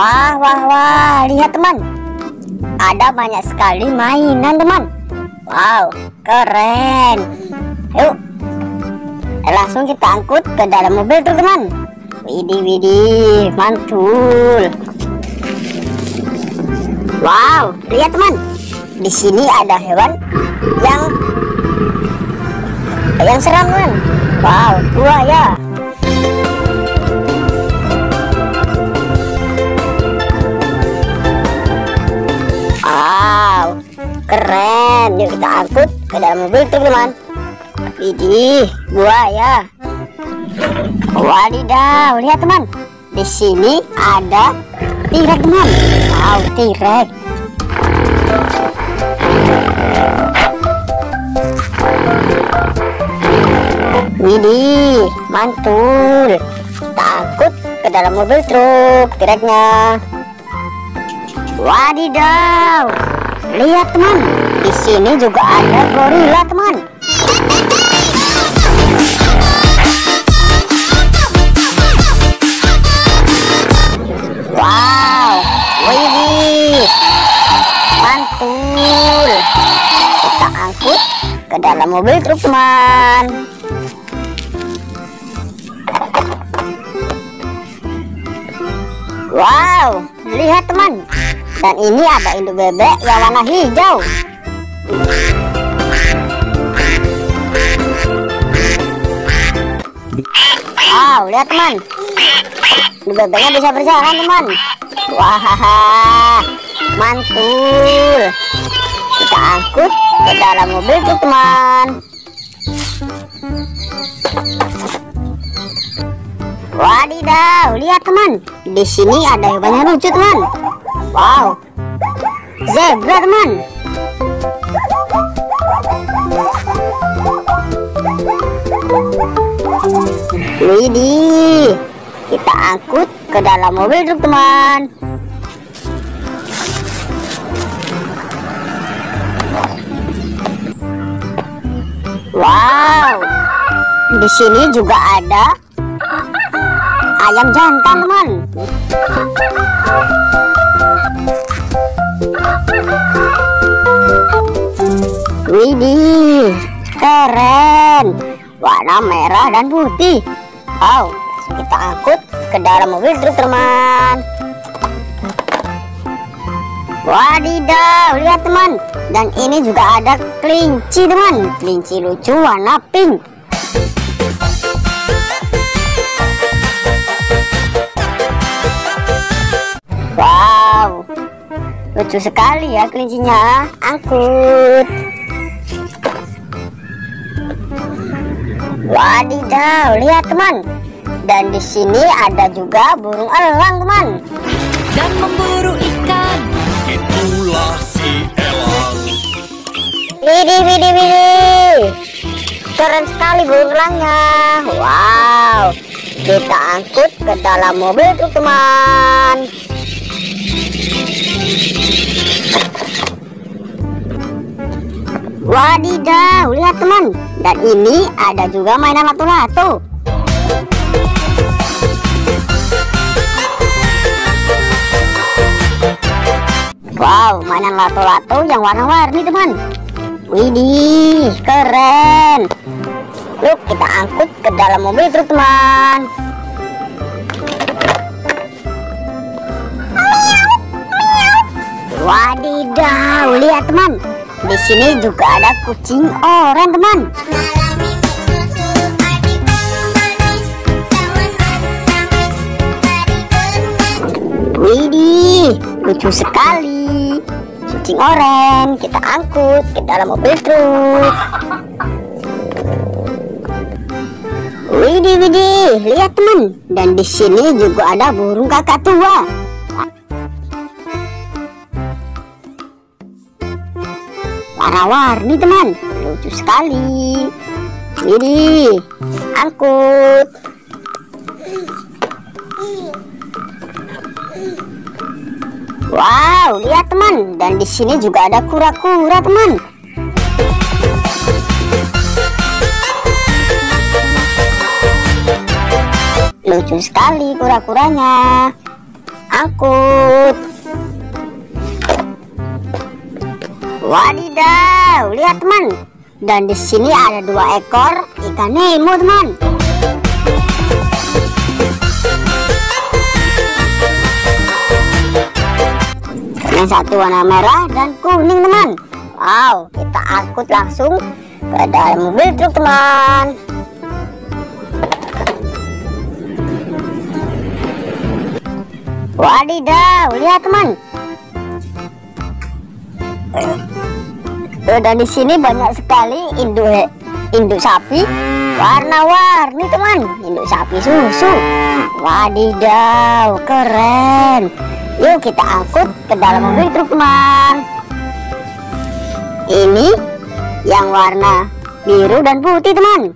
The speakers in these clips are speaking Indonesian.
Wah, wah, wah, lihat teman. Ada banyak sekali mainan teman. Wow, keren. Yuk, langsung kita angkut ke dalam mobil tuh teman. Widih, widih, mantul. Wow, lihat teman. Di sini ada hewan yang yang seram teman. Wow, buaya. Kita angkut ke dalam mobil tuh teman. Widih, buaya. Wadidaw, lihat teman. Di sini ada tirek teman. Wow, tirek. Widih, mantul. Kita angkut ke dalam mobil truk tireknya. Wadidaw. Lihat teman, sini juga ada gorila teman. Wow, widih, mantul. Kita angkut ke dalam mobil truk teman. Wow, lihat teman. Dan ini ada induk bebek yang warna hijau. Wow, lihat teman. Bebeknya bisa berjalan teman. Wah, mantul. Kita angkut ke dalam mobil tuh teman. Wadidaw, lihat teman. Di sini ada hewan yang lucu teman. Wow, zebra teman. Widih, kita angkut ke dalam mobil truk teman. Wow, di sini juga ada ayam jantan teman. Widih, keren. Warna merah dan putih. Wow, kita angkut ke dalam mobil truk teman. Wadidaw, lihat teman. Dan ini juga ada kelinci teman. Kelinci lucu warna pink. Wow, lucu sekali ya kelincinya. Angkut. Wadidaw, lihat teman. Dan di sini ada juga burung elang teman. dan memburu ikan. Itulah si elang. Widih, widih, widih. Keren sekali burung elangnya. Wow. Kita angkut ke dalam mobil truk teman. Wadidaw, lihat teman. Dan ini ada juga mainan lato-lato. Wow, mainan lato-lato yang warna-warni teman. Widih, keren. Yuk kita angkut ke dalam mobil truk teman. Wadidaw, lihat teman. Di sini juga ada kucing oranye teman. Widih, lucu sekali. Kucing oranye kita angkut ke dalam mobil truk. Widih, widih, lihat teman. Dan di sini juga ada burung kakak tua. Warna-warni teman, lucu sekali. Widih, angkut. Wow, lihat teman. Dan di sini juga ada kura-kura teman. Lucu sekali kura-kuranya. angkut. Wadidaw, lihat teman. Dan di sini ada dua ekor ikan Nemo teman. Yang satu warna merah dan kuning teman. Wow, kita angkut langsung ke dalam mobil truk teman. Wadidaw, lihat teman. Dan di sini banyak sekali induk induk sapi warna-warni teman. Induk sapi susu. Wadidaw, keren. Yuk kita angkut ke dalam mobil truk teman. Ini yang warna biru dan putih teman.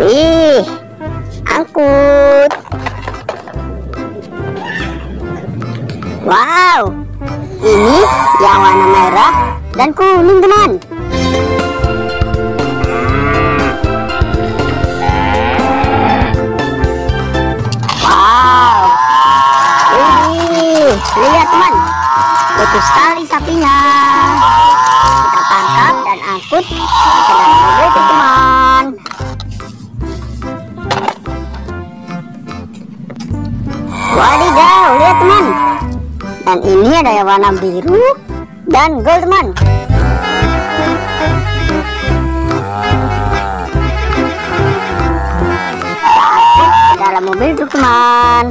Wih, angkut. Wow, ini yang warna merah dan kuning teman. Wow, Wih, lihat teman, Dan ini ada yang warna biru dan gold teman. Ke dalam mobil truk teman.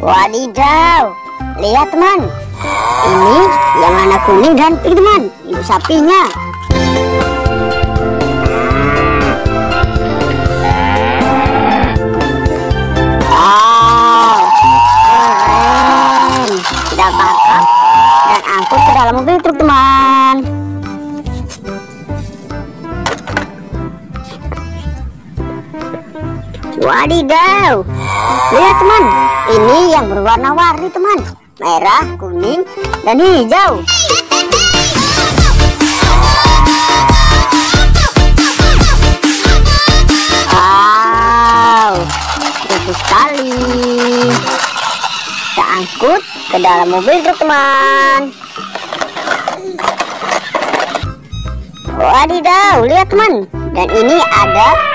Wadidaw, lihat teman. Ini yang warna kuning dan pink teman. Ibu sapinya. Wadidaw, lihat teman, ini yang berwarna-warni teman, merah, kuning, dan hijau. Wow, lucu sekali. Kita angkut ke dalam mobil truk teman. Wadidaw, lihat teman. Dan ini ada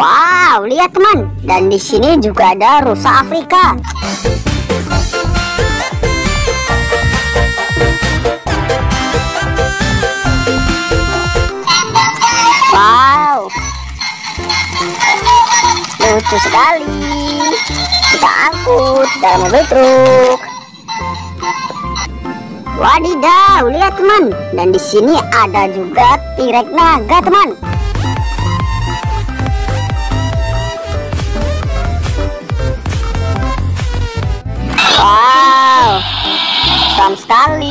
Wow, lihat teman. Dan di sini juga ada rusa Afrika. Wow, lucu sekali. Kita angkut dalam mobil truk. Wadidaw, lihat teman. Dan di sini ada juga tirek naga teman.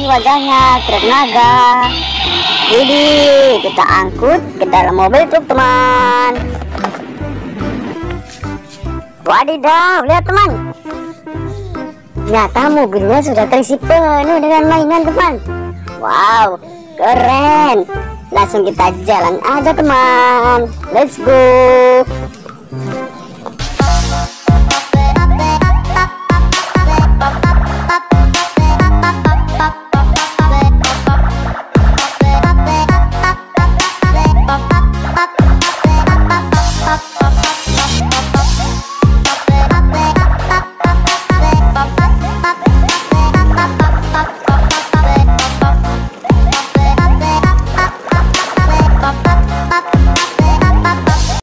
Wajahnya, truk naga. Widih, kita angkut ke dalam mobil truk teman. Wadidaw, lihat teman. Ternyata mobilnya sudah terisi penuh dengan mainan teman. Wow, keren. Langsung kita jalan aja teman. Let's go.